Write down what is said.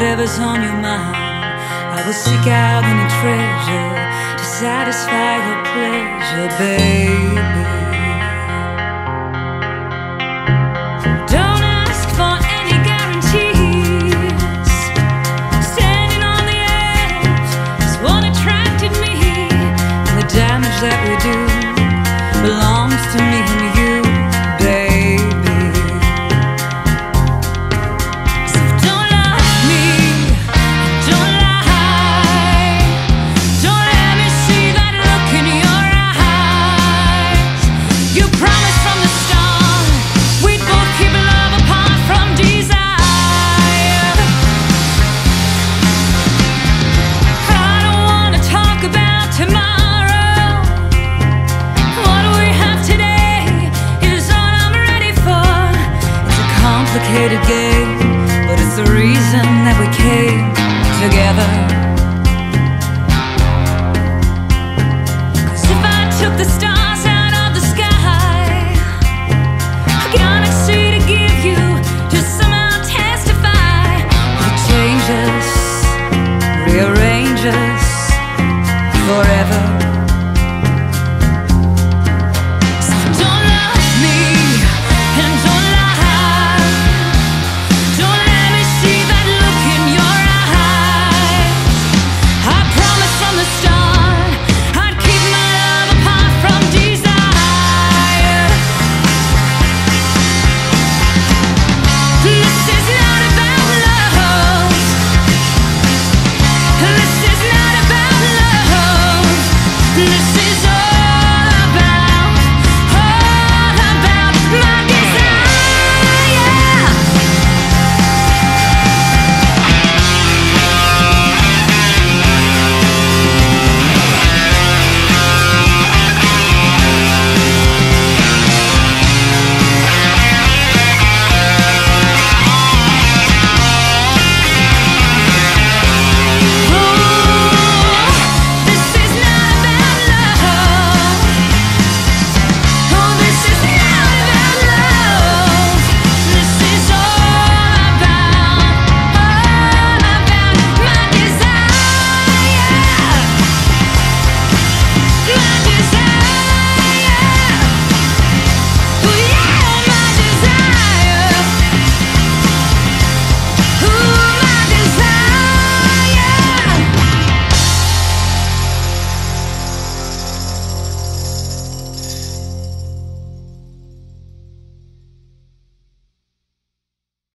whatever's on your mind. I will seek out any treasure to satisfy your pleasure, baby. complicated game, but it's the reason that we came together.